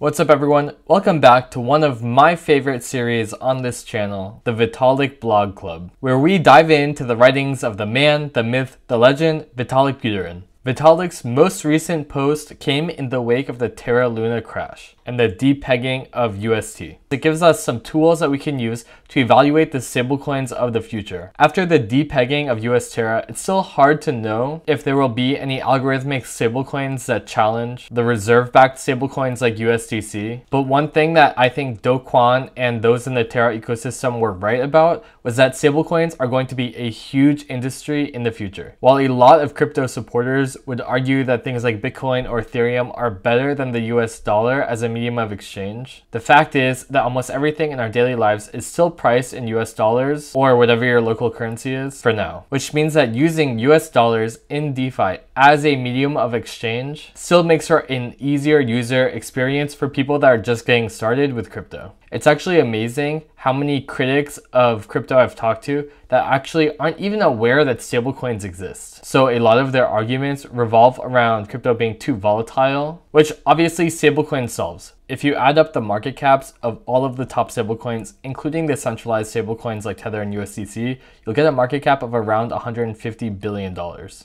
What's up everyone? Welcome back to one of my favorite series on this channel, the Vitalik Blog Club, where we dive into the writings of the man, the myth, the legend, Vitalik Buterin. Vitalik's most recent post came in the wake of the Terra Luna crash and the depegging of UST. It gives us some tools that we can use to evaluate the stablecoins of the future. After the depegging of US Terra, it's still hard to know if there will be any algorithmic stablecoins that challenge the reserve-backed stablecoins like USDC. But one thing that I think Do Kwon and those in the Terra ecosystem were right about was that stablecoins are going to be a huge industry in the future. While a lot of crypto supporters would argue that things like Bitcoin or Ethereum are better than the US dollar as a medium of exchange. The fact is that almost everything in our daily lives is still priced in US dollars or whatever your local currency is for now, which means that using US dollars in DeFi as a medium of exchange still makes for an easier user experience for people that are just getting started with crypto. It's actually amazing how many critics of crypto I've talked to that actually aren't even aware that stablecoins exist. So a lot of their arguments revolve around crypto being too volatile, which obviously stablecoin solves. If you add up the market caps of all of the top stablecoins, including the centralized stablecoins like Tether and USDC, you'll get a market cap of around $150 billion.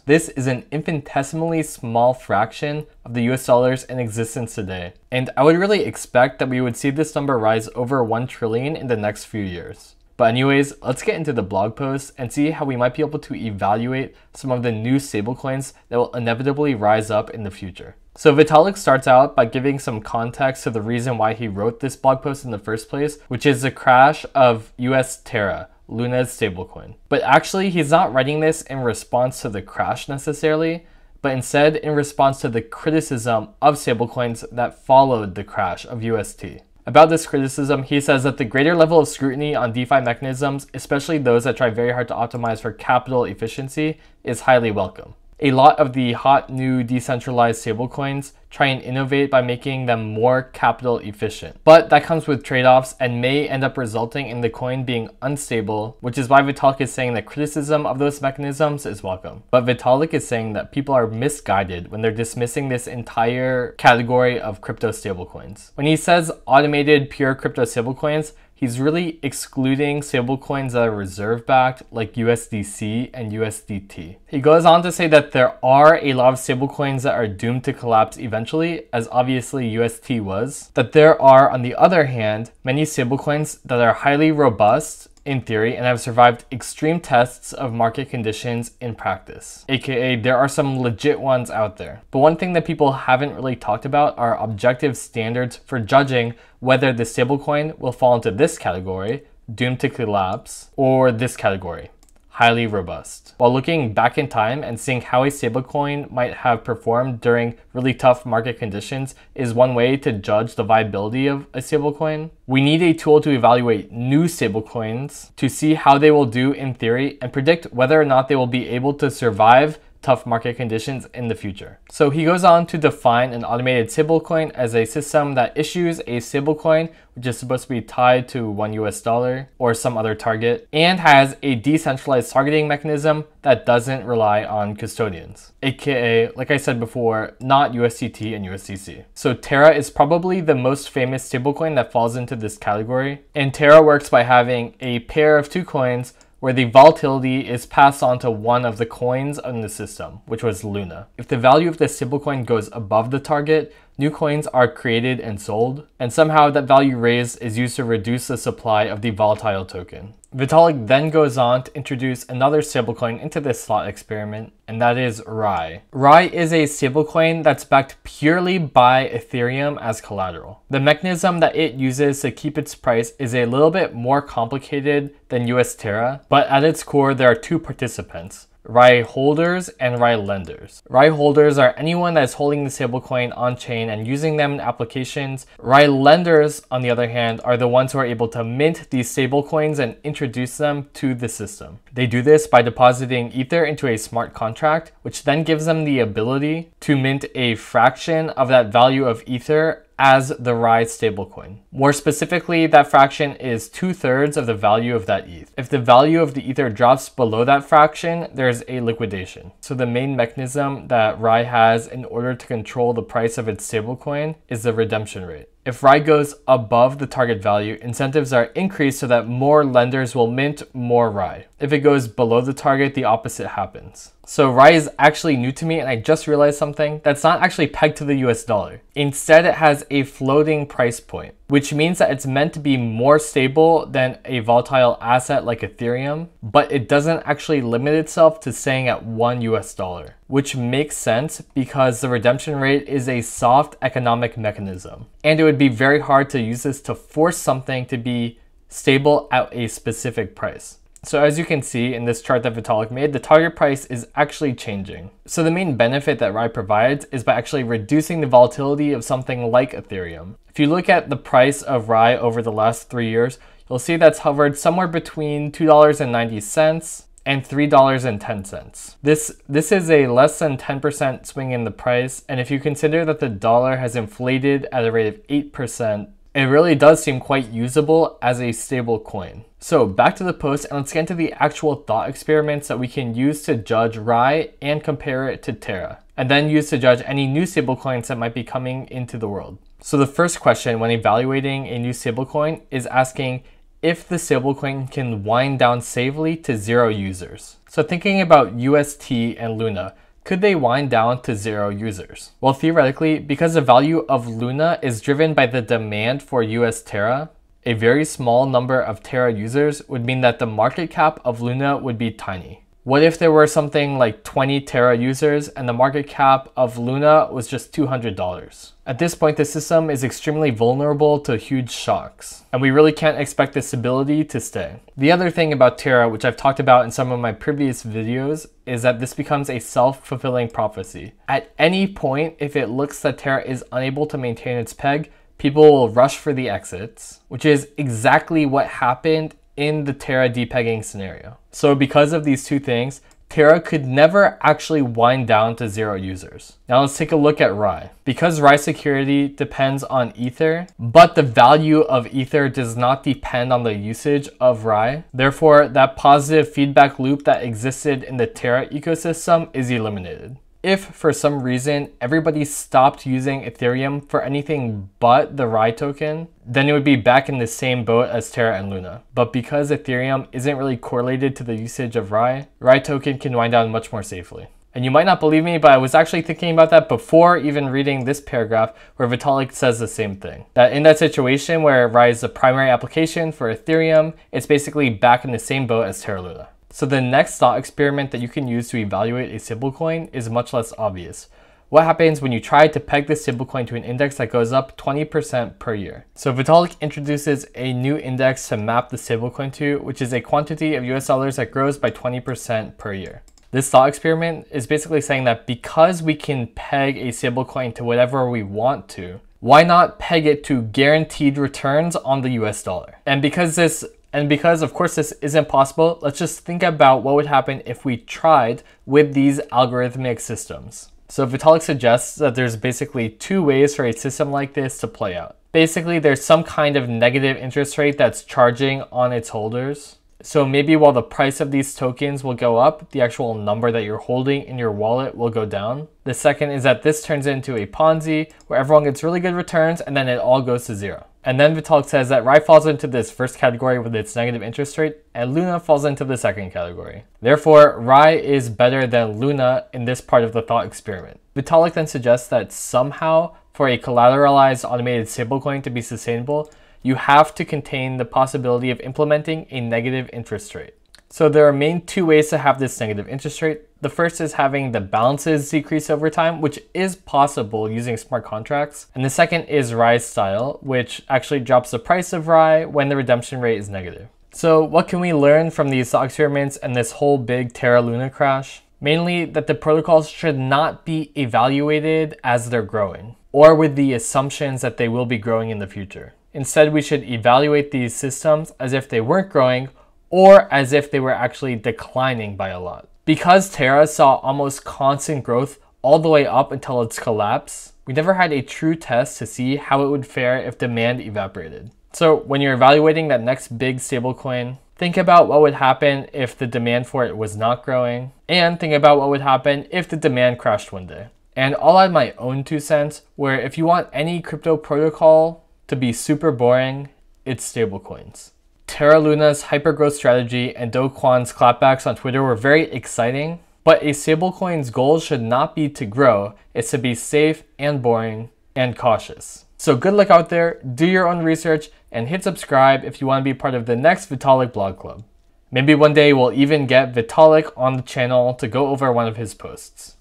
This is an infinitesimally small fraction of the US dollars in existence today. And I would really expect that we would see this number rise over 1 trillion in the next few years. But anyways, let's get into the blog post and see how we might be able to evaluate some of the new stablecoins that will inevitably rise up in the future. So Vitalik starts out by giving some context to the reason why he wrote this blog post in the first place, which is the crash of US Terra, Luna's stablecoin. But actually, he's not writing this in response to the crash necessarily, but instead in response to the criticism of stablecoins that followed the crash of UST. About this criticism, he says that the greater level of scrutiny on DeFi mechanisms, especially those that try very hard to optimize for capital efficiency, is highly welcome. A lot of the hot new decentralized stablecoins try and innovate by making them more capital efficient. But that comes with trade-offs and may end up resulting in the coin being unstable, which is why Vitalik is saying that criticism of those mechanisms is welcome. But Vitalik is saying that people are misguided when they're dismissing this entire category of crypto stablecoins. When he says automated pure crypto stablecoins, he's really excluding stablecoins that are reserve backed like USDC and USDT. He goes on to say that there are a lot of stablecoins that are doomed to collapse eventually, as obviously UST was. That there are, on the other hand, many stablecoins that are highly robust in theory and have survived extreme tests of market conditions in practice. AKA, there are some legit ones out there. But one thing that people haven't really talked about are objective standards for judging whether the stablecoin will fall into this category, doomed to collapse, or this category, highly robust. While looking back in time and seeing how a stablecoin might have performed during really tough market conditions is one way to judge the viability of a stablecoin. We need a tool to evaluate new stablecoins to see how they will do in theory and predict whether or not they will be able to survive tough market conditions in the future. So he goes on to define an automated stablecoin as a system that issues a stablecoin which is supposed to be tied to one US dollar or some other target and has a decentralized targeting mechanism that doesn't rely on custodians, aka, like I said before, not USDT and USDC. So Terra is probably the most famous stablecoin that falls into this category. And Terra works by having a pair of two coins where the volatility is passed on to one of the coins in the system, which was Luna. If the value of the stablecoin goes above the target, new coins are created and sold, and somehow that value raised is used to reduce the supply of the volatile token. Vitalik then goes on to introduce another stablecoin into this slot experiment, and that is RAI. RAI is a stablecoin that's backed purely by Ethereum as collateral. The mechanism that it uses to keep its price is a little bit more complicated than US Terra, but at its core there are two participants. RAI holders and RAI lenders. RAI holders are anyone that is holding the stablecoin on chain and using them in applications. RAI lenders, on the other hand, are the ones who are able to mint these stablecoins and introduce them to the system. They do this by depositing Ether into a smart contract, which then gives them the ability to mint a fraction of that value of Ether as the RAI stablecoin. More specifically, that fraction is two thirds of the value of that ETH. If the value of the Ether drops below that fraction, there's a liquidation. So the main mechanism that RAI has in order to control the price of its stablecoin is the redemption rate. If RAI goes above the target value, incentives are increased so that more lenders will mint more RAI. If it goes below the target, the opposite happens. So RAI is actually new to me and I just realized something that's not actually pegged to the US dollar. Instead, it has a floating price point, which means that it's meant to be more stable than a volatile asset like Ethereum, but it doesn't actually limit itself to staying at one US dollar, which makes sense because the redemption rate is a soft economic mechanism. And it would be very hard to use this to force something to be stable at a specific price. So as you can see in this chart that Vitalik made, the target price is actually changing. So the main benefit that RAI provides is by actually reducing the volatility of something like Ethereum. If you look at the price of RAI over the last three years, you'll see that's hovered somewhere between $2.90 and $3.10. This, this is a less than 10% swing in the price, and if you consider that the dollar has inflated at a rate of 8%, it really does seem quite usable as a stable coin. So back to the post and let's get into the actual thought experiments that we can use to judge RAI and compare it to Terra, and then use to judge any new stablecoins that might be coming into the world. So the first question when evaluating a new stablecoin is asking if the stablecoin can wind down safely to zero users. So thinking about UST and Luna, could they wind down to zero users? Well, theoretically, because the value of Luna is driven by the demand for US Terra, a very small number of Terra users would mean that the market cap of Luna would be tiny. What if there were something like 20 Terra users and the market cap of Luna was just $200? At this point, the system is extremely vulnerable to huge shocks, and we really can't expect this stability to stay. The other thing about Terra, which I've talked about in some of my previous videos, is that this becomes a self-fulfilling prophecy. At any point, if it looks that Terra is unable to maintain its peg, people will rush for the exits, which is exactly what happened in the Terra depegging scenario. So because of these two things, Terra could never actually wind down to zero users. Now let's take a look at RAI. Because RAI security depends on Ether, but the value of Ether does not depend on the usage of RAI, therefore that positive feedback loop that existed in the Terra ecosystem is eliminated if for some reason everybody stopped using Ethereum for anything but the RAI token, then it would be back in the same boat as Terra and Luna. But because Ethereum isn't really correlated to the usage of RAI, RAI token can wind down much more safely. And you might not believe me, but I was actually thinking about that before even reading this paragraph where Vitalik says the same thing. That in that situation where RAI is the primary application for Ethereum, it's basically back in the same boat as Terra Luna. So the next thought experiment that you can use to evaluate a stablecoin is much less obvious. What happens when you try to peg the stablecoin to an index that goes up 20% per year? So Vitalik introduces a new index to map the stablecoin to, which is a quantity of US dollars that grows by 20% per year. This thought experiment is basically saying that because we can peg a stablecoin to whatever we want to, why not peg it to guaranteed returns on the US dollar? And because this and because of course this isn't possible, let's just think about what would happen if we tried with these algorithmic systems. So Vitalik suggests that there's basically two ways for a system like this to play out. Basically, there's some kind of negative interest rate that's charging on its holders. So maybe while the price of these tokens will go up, the actual number that you're holding in your wallet will go down. The second is that this turns into a Ponzi where everyone gets really good returns and then it all goes to zero. And then Vitalik says that RAI falls into this first category with its negative interest rate, and Luna falls into the second category. Therefore, RAI is better than Luna in this part of the thought experiment. Vitalik then suggests that somehow, for a collateralized automated stablecoin to be sustainable, you have to contain the possibility of implementing a negative interest rate. So there are main two ways to have this negative interest rate. The first is having the balances decrease over time, which is possible using smart contracts. And the second is RAI style, which actually drops the price of RAI when the redemption rate is negative. So what can we learn from these experiments and this whole big Terra Luna crash? Mainly that the protocols should not be evaluated as they're growing, or with the assumptions that they will be growing in the future. Instead, we should evaluate these systems as if they weren't growing or as if they were actually declining by a lot. Because Terra saw almost constant growth all the way up until its collapse, we never had a true test to see how it would fare if demand evaporated. So when you're evaluating that next big stablecoin, think about what would happen if the demand for it was not growing, and think about what would happen if the demand crashed one day. And I'll add my own two cents, where if you want any crypto protocol to be super boring, it's stablecoins. Terra Luna's hypergrowth strategy and Do Kwon's clapbacks on Twitter were very exciting, but a stablecoin's goal should not be to grow, it's to be safe and boring and cautious. So good luck out there, do your own research, and hit subscribe if you want to be part of the next Vitalik Blog Club. Maybe one day we'll even get Vitalik on the channel to go over one of his posts.